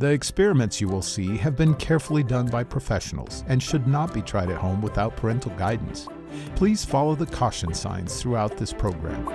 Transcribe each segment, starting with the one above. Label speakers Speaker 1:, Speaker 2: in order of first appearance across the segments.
Speaker 1: The experiments you will see have been carefully done by professionals and should not be tried at home without parental guidance. Please follow the caution signs throughout this program.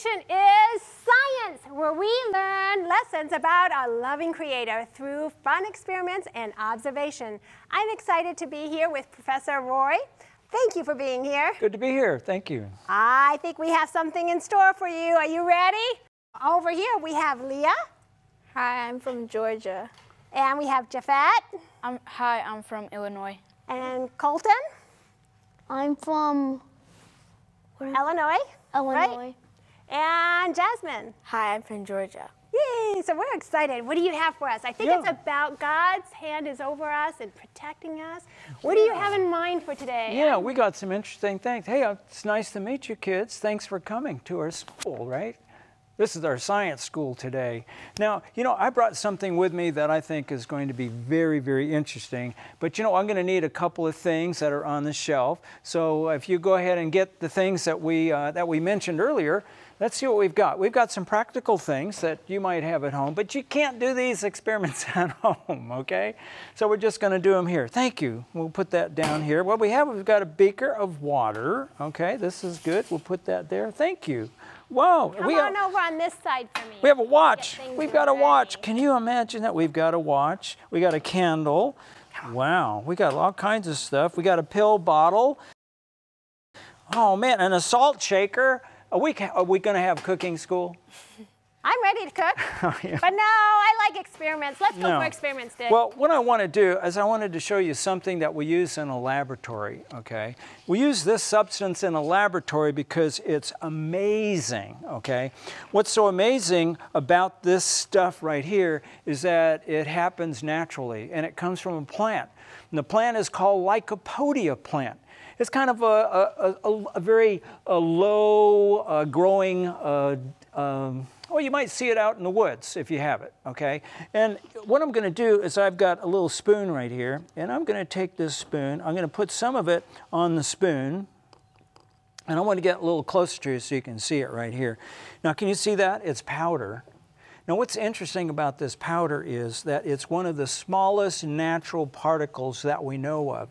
Speaker 2: Creation is Science, where we learn lessons about our loving Creator through fun experiments and observation. I'm excited to be here with Professor Roy. Thank you for being here.
Speaker 3: Good to be here. Thank you.
Speaker 2: I think we have something in store for you. Are you ready? Over here we have Leah,
Speaker 4: Hi, I'm from Georgia.
Speaker 2: and we have Jafet,
Speaker 4: I'm, hi, I'm from Illinois.
Speaker 2: and Colton,
Speaker 5: I'm from
Speaker 2: Illinois,
Speaker 5: Illinois.
Speaker 2: And Jasmine.
Speaker 4: Hi, I'm from Georgia.
Speaker 2: Yay! So we're excited. What do you have for us? I think
Speaker 3: Yeah.
Speaker 2: it's about God's hand is over us and protecting us. What do you have in mind for today?
Speaker 3: Yeah, we got some interesting things. Hey, uh, it's nice to meet you, kids. Thanks for coming to our school, right? This is our science school today. Now, you know, I brought something with me that I think is going to be very, very interesting. But you know, I'm going to need a couple of things that are on the shelf. So if you go ahead and get the things that we uh, that we mentioned earlier, let's see what we've got. We've got some practical things that you might have at home, but you can't do these experiments at home, okay? So we're just going to do them here. Thank you. We'll put that down here. What we have, we've got a beaker of water. Okay, this is good. We'll put that there. Thank you. Whoa.
Speaker 2: Come
Speaker 3: we
Speaker 2: on
Speaker 3: have,
Speaker 2: over on this side for me.
Speaker 3: we have a watch. We've got a watch. Can you imagine that? We've got a watch. We got a candle. Wow. We got all kinds of stuff. We got a pill bottle. Oh man, and a salt shaker. Are we, are we going to have cooking school?
Speaker 2: I'm ready to cook.
Speaker 3: Oh, yeah.
Speaker 2: But no, I like experiments. Let's go
Speaker 3: No.
Speaker 2: for experiments, Dick.
Speaker 3: Well, what I want to do is I wanted to show you something that we use in a laboratory, okay? We use this substance in a laboratory because it's amazing, okay? What's so amazing about this stuff right here is that it happens naturally and it comes from a plant. And the plant is called Lycopodium plant. It's kind of a, a, a, a very low uh, growing uh, um, well, you might see it out in the woods if you have it, okay? And what I'm going to do is I've got a little spoon right here, and I'm going to take this spoon, I'm going to put some of it on the spoon, and I want to get a little closer to you so you can see it right here. Now, can you see that? It's powder. Now, what's interesting about this powder is that it's one of the smallest natural particles that we know of.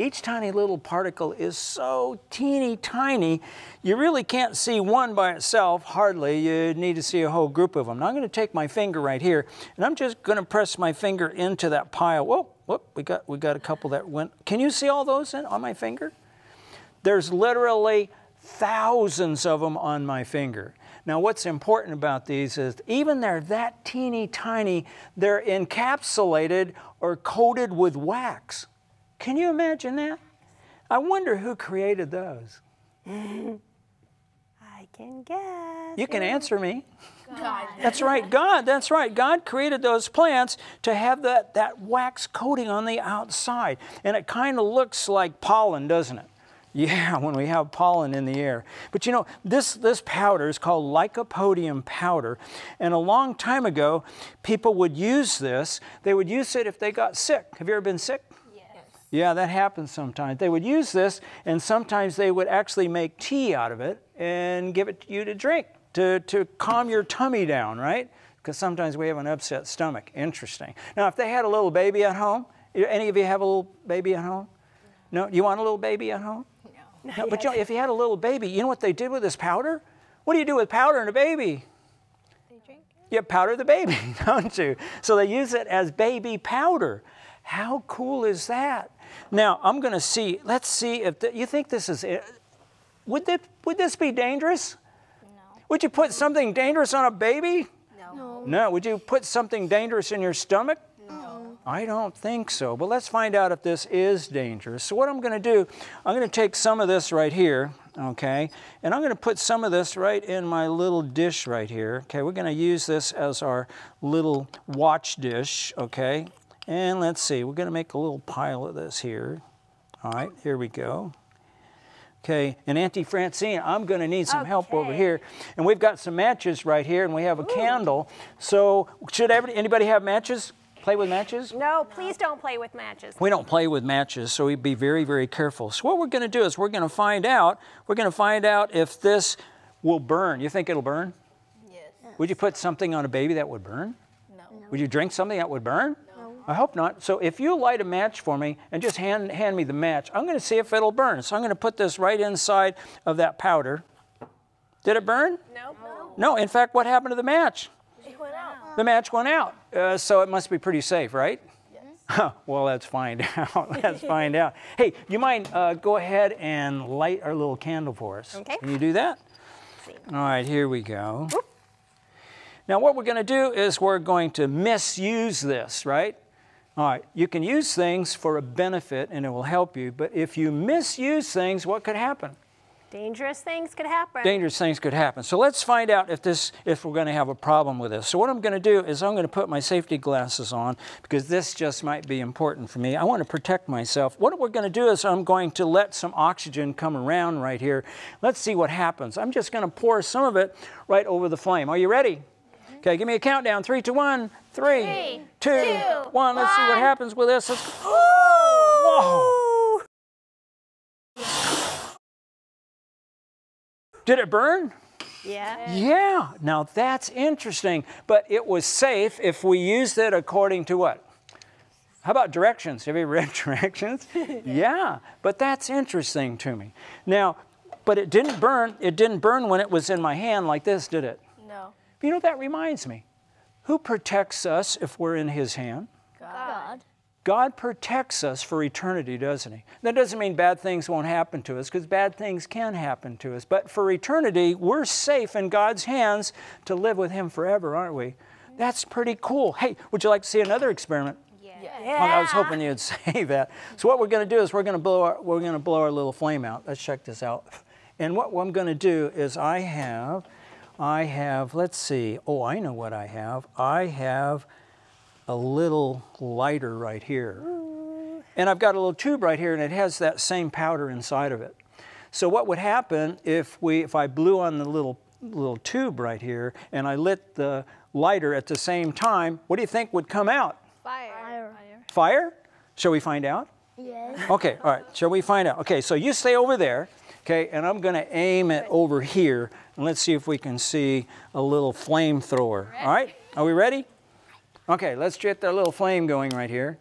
Speaker 3: Each tiny little particle is so teeny tiny, you really can't see one by itself, hardly. You need to see a whole group of them. Now, I'm going to take my finger right here, and I'm just going to press my finger into that pile. Whoa, whoop, we got, we got a couple that went. Can you see all those in, on my finger? There's literally thousands of them on my finger. Now, what's important about these is even they're that teeny tiny, they're encapsulated or coated with wax. Can you imagine that? I wonder who created those.
Speaker 2: I can guess.
Speaker 3: You can answer me. God. That's right, God. That's right. God created those plants to have that, that wax coating on the outside. And it kind of looks like pollen, doesn't it? Yeah, when we have pollen in the air. But you know, this, this powder is called lycopodium powder. And a long time ago, people would use this. They would use it if they got sick. Have you ever been sick? Yeah, that happens sometimes. They would use this, and sometimes they would actually make tea out of it and give it to you to drink to, to calm your tummy down, right? Because sometimes we have an upset stomach. Interesting. Now, if they had a little baby at home, any of you have a little baby at home? No? You want a little baby at home? No. no but you know, if you had a little baby, you know what they did with this powder? What do you do with powder and a baby? They drink it. You powder the baby, don't you? So they use it as baby powder. How cool is that? Now, I'm going to see, let's see if the, you think this is. Eh, would, this, would this be dangerous?
Speaker 4: No.
Speaker 3: Would you put something dangerous on a baby?
Speaker 4: No.
Speaker 3: No. Would you put something dangerous in your stomach?
Speaker 4: No.
Speaker 3: I don't think so. But let's find out if this is dangerous. So, what I'm going to do, I'm going to take some of this right here, okay, and I'm going to put some of this right in my little dish right here. Okay, we're going to use this as our little watch dish, okay, and let's see, we're going to make a little pile of this here. All right, here we go. Okay, and Auntie Francine, I'm going to need some help over here. And we've got some matches right here, and we have a candle. So, should every, anybody have matches? Play with matches?
Speaker 2: No, please don't play with matches.
Speaker 3: We don't play with matches, so we'd be very, very careful. So what we're going to do is we're going to find out. We're going to find out if this will burn. You think it'll burn?
Speaker 4: Yes.
Speaker 3: Would you put something on a baby that would burn?
Speaker 4: No.
Speaker 3: Would you drink something that would burn? No. I hope not. So if you light a match for me and just hand, hand me the match, I'm going to see if it'll burn. So I'm going to put this right inside of that powder. Did it burn?
Speaker 2: No.
Speaker 3: No. In fact, what happened to the match?
Speaker 4: It went out.
Speaker 3: The match went out. Uh, so it must be pretty safe, right? Yes. well, let's find out. let's find out. Hey, you mind uh, go ahead and light our little candle for us?
Speaker 2: Okay.
Speaker 3: Can you do that?
Speaker 2: see.
Speaker 3: All right, here we go. Now, what we're going to do is we're going to misuse this, right? All right, you can use things for a benefit and it will help you, but if you misuse things, what could happen?
Speaker 2: Dangerous things could happen.
Speaker 3: dangerous things could happen. So let's find out if this if we're going to have a problem with this. So what I'm going to do is I'm going to put my safety glasses on because this just might be important for me. I want to protect myself. What we're going to do is I'm going to let some oxygen come around right here. Let's see what happens. I'm just going to pour some of it right over the flame. Are you ready? Mm-hmm. Okay, give me a countdown. Three, two, one, three,
Speaker 2: Three,
Speaker 3: two,
Speaker 2: two,
Speaker 3: one. Let's see what happens with this. Whoa! Did it burn?
Speaker 2: Yeah.
Speaker 3: Yeah, now that's interesting, but it was safe if we used it according to what? How about directions? Have you read directions? yeah, but that's interesting to me. Now, but it didn't burn. It didn't burn when it was in my hand like this, did it?
Speaker 4: No.
Speaker 3: You know, that reminds me. Who protects us if we're in His hand?
Speaker 5: God.
Speaker 3: God protects us for eternity, doesn't He? That doesn't mean bad things won't happen to us, because bad things can happen to us. But for eternity, we're safe in God's hands to live with Him forever, aren't we? That's pretty cool. Hey, would you like to see another experiment?
Speaker 4: Yeah.
Speaker 3: Oh, I was hoping you'd say that. So what we're going to do is we're going to blow our, we're going to blow our little flame out. Let's check this out. And what I'm going to do is I have, I have, let's see. Oh, I know what I have. I have a little lighter right here. And I've got a little tube right here and it has that same powder inside of it. So what would happen if we if I blew on the little little tube right here and I lit the lighter at the same time, what do you think would come out?
Speaker 4: Fire.
Speaker 5: Fire.
Speaker 3: Fire? Shall we find out?
Speaker 5: Yes.
Speaker 3: Okay, all right. Shall we find out? Okay, so you stay over there, okay, and I'm going to aim it over here, and let's see if we can see a little flamethrower. All right? Are we ready? Okay, let's get that little flame going right here.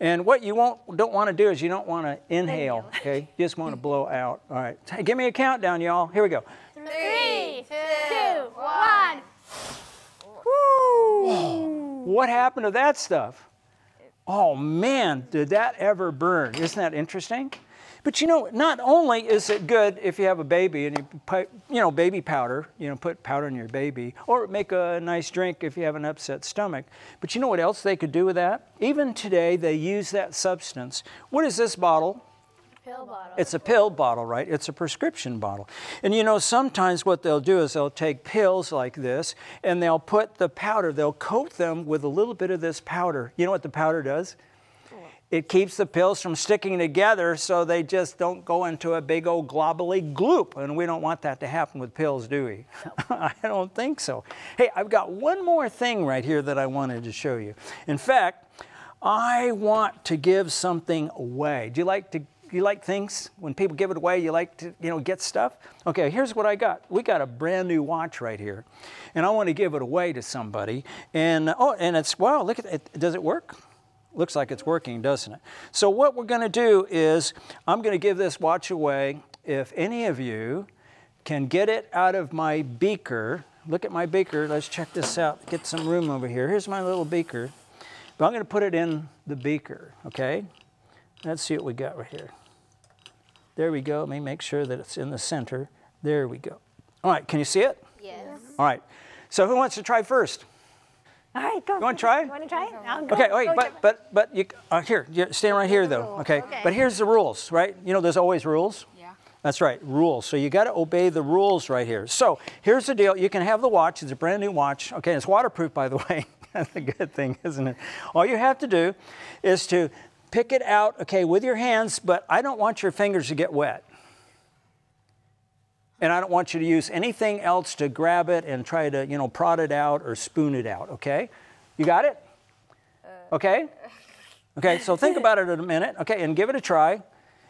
Speaker 3: And what you won't, don't want to do is you don't want to inhale, okay? You just want to blow out. All right. Hey, give me a countdown, y'all. Here we go.
Speaker 4: Three,
Speaker 2: Two, one.
Speaker 3: What happened to that stuff? Oh man, did that ever burn? Isn't that interesting? But you know, not only is it good if you have a baby and you put, you know, baby powder, you know, put powder in your baby, or make a nice drink if you have an upset stomach. But you know what else they could do with that? Even today, they use that substance. What is this bottle?
Speaker 4: pill bottle.
Speaker 3: It's a pill bottle, right? It's a prescription bottle. And you know, sometimes what they'll do is they'll take pills like this and they'll put the powder, they'll coat them with a little bit of this powder. You know what the powder does? It keeps the pills from sticking together so they just don't go into a big old globally gloop. And we don't want that to happen with pills, do we? I don't think so. Hey, I've got one more thing right here that I wanted to show you. In fact, I want to give something away. Do you like to you like things when people give it away? You like to you know get stuff? Okay, here's what I got. We got a brand new watch right here, and I want to give it away to somebody. And oh, and it's wow! Look at it. Does it work? Looks like it's working, doesn't it? So what we're going to do is I'm going to give this watch away. If any of you can get it out of my beaker, look at my beaker. Let's check this out. Get some room over here. Here's my little beaker. But I'm going to put it in the beaker, okay? Let's see what we got right here. There we go. Let me make sure that it's in the center. There we go. All right, can you see it?
Speaker 4: Yes.
Speaker 3: All right. So who wants to try first?
Speaker 2: All right, go.
Speaker 3: You wanna try?
Speaker 2: You want to try it? I'll go.
Speaker 3: Okay, wait,
Speaker 2: Go,
Speaker 3: but but but you uh, here, you stand right here though. Okay.
Speaker 2: Okay.
Speaker 3: But here's the rules, right? You know, there's always rules.
Speaker 4: Yeah.
Speaker 3: That's right, rules. So you got to obey the rules right here. So here's the deal: you can have the watch. It's a brand new watch. Okay, it's waterproof, by the way. That's a good thing, isn't it? All you have to do is to pick it out, okay, with your hands. But I don't want your fingers to get wet. And I don't want you to use anything else to grab it and try to, you know, prod it out or spoon it out, okay? You got it? Uh, okay? Okay, so think about it in a minute, okay, and give it a try.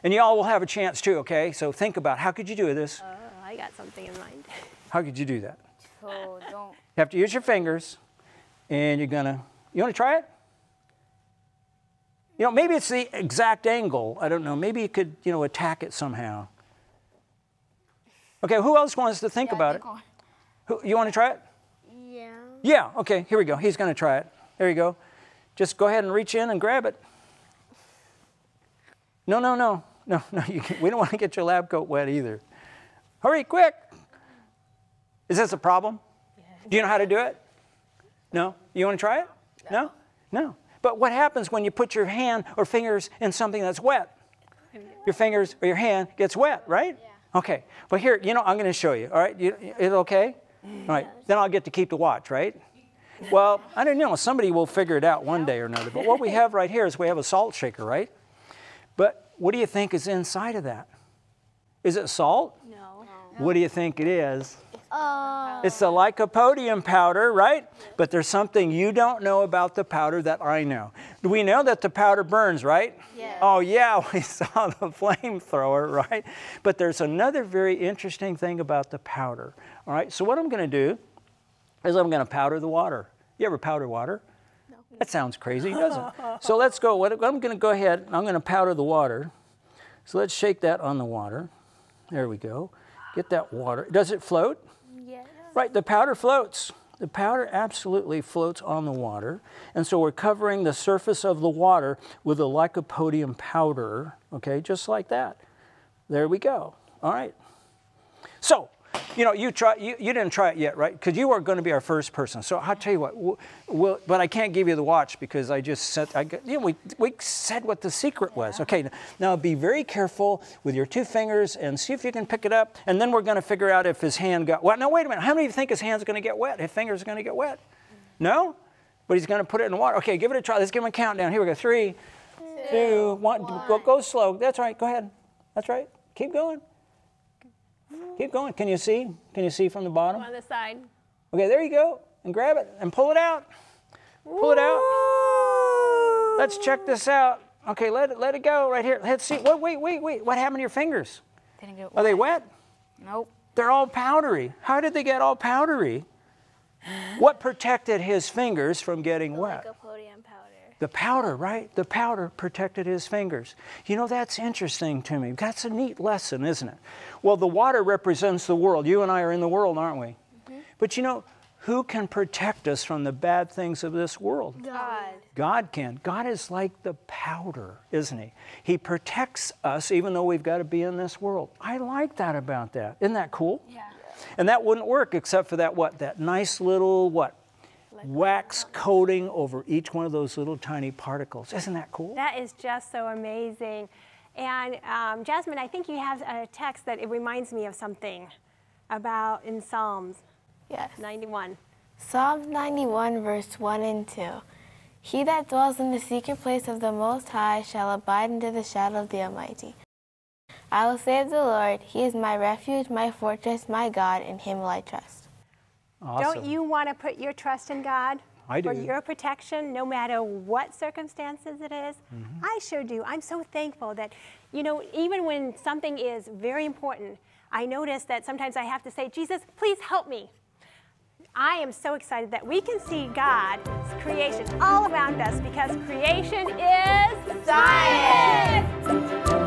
Speaker 3: And y'all will have a chance too, okay? So think about how could you do this?
Speaker 2: Oh, I got something in mind.
Speaker 3: How could you do that?
Speaker 4: So don't.
Speaker 3: You have to use your fingers, and you're gonna. You want to try it? You know, maybe it's the exact angle. I don't know. Maybe you could, you know, attack it somehow. Okay, who else wants to think about it? Who, you want to try it?
Speaker 5: Yeah.
Speaker 3: Yeah. Okay. Here we go. He's going to try it. There you go. Just go ahead and reach in and grab it. No, no, no, no, no. You can, we don't want to get your lab coat wet either. Hurry, quick! Is this a problem? Do you know how to do it? No? You want to try it? No? No. But what happens when you put your hand or fingers in something that's wet? Your fingers or your hand gets wet, right? Yeah. Okay. Well, here, you know, I'm going to show you. All right? You, is it okay? All right. Then I'll get to keep the watch, right? Well, I don't know. Somebody will figure it out one day or another. But what we have right here is we have a salt shaker, right? But what do you think is inside of that? Is it salt?
Speaker 2: No.
Speaker 3: What do you think it is?
Speaker 5: Uh,
Speaker 3: It's the lycopodium powder, right? But there's something you don't know about the powder that I know. We know that the powder burns, right?
Speaker 4: Yes.
Speaker 3: Oh, yeah, we saw the flamethrower, right? But there's another very interesting thing about the powder, all right? So, what I'm going to do is I'm going to powder the water. You ever powder water? No. That sounds crazy, doesn't it? so, let's go. What, I'm going to go ahead, I'm going to powder the water. So, let's shake that on the water. There we go. Get that water. Does it float? Right, the powder floats. The powder absolutely floats on the water. And so we're covering the surface of the water with a lycopodium powder, okay, just like that. There we go. All right. So, you know, you try. You, you didn't try it yet, right? Because you are going to be our first person. So I'll tell you what. We'll, we'll, but I can't give you the watch because I just said. I got, you know, we we said what the secret was. Okay. Now be very careful with your two fingers and see if you can pick it up. And then we're going to figure out if his hand got wet. Now wait a minute. How many of you think his hand's going to get wet? His fingers are going to get wet? No. But he's going to put it in the water. Okay. Give it a try. Let's give him a countdown. Here we go. Three, two, one. Go, go slow. That's right. Go ahead. That's right. Keep going. Keep going. Can you see? Can you see from the bottom?
Speaker 2: On the side.
Speaker 3: Okay, there you go. And grab it and pull it out. Pull it out. Let's check this out. Okay, let it let it go right here. Let's see. Wait, wait, wait, wait. What happened to your fingers?
Speaker 4: Didn't get wet.
Speaker 3: Are they wet?
Speaker 4: Nope.
Speaker 3: They're all powdery. How did they get all powdery? What protected his fingers from getting wet? The powder, right? The powder protected his fingers. You know, that's interesting to me. That's a neat lesson, isn't it? Well, the water represents the world. You and I are in the world, aren't we? Mm-hmm. But you know, who can protect us from the bad things of this world?
Speaker 5: God.
Speaker 3: God can. God is like the powder, isn't He? He protects us even though we've got to be in this world. I like that about that. Isn't that cool?
Speaker 5: Yeah.
Speaker 3: And that wouldn't work except for that what? That nice little what? Wax coating over each one of those little tiny particles. Isn't that cool?
Speaker 2: That is just so amazing. And um, Jasmine, I think you have a text that it reminds me of something about in Psalms
Speaker 5: Yes.
Speaker 2: 91.
Speaker 5: Psalm 91, verse 1 and 2. He that dwells in the secret place of the Most High shall abide under the shadow of the Almighty. I will say of the Lord, He is my refuge, my fortress, my God, in Him will I trust.
Speaker 3: Awesome.
Speaker 2: Don't you want to put your trust in God?
Speaker 3: I
Speaker 2: For your protection, no matter what circumstances it is?
Speaker 3: Mm-hmm.
Speaker 2: I sure do. I'm so thankful that, you know, even when something is very important, I notice that sometimes I have to say, Jesus, please help me. I am so excited that we can see God's creation all around us because creation is science.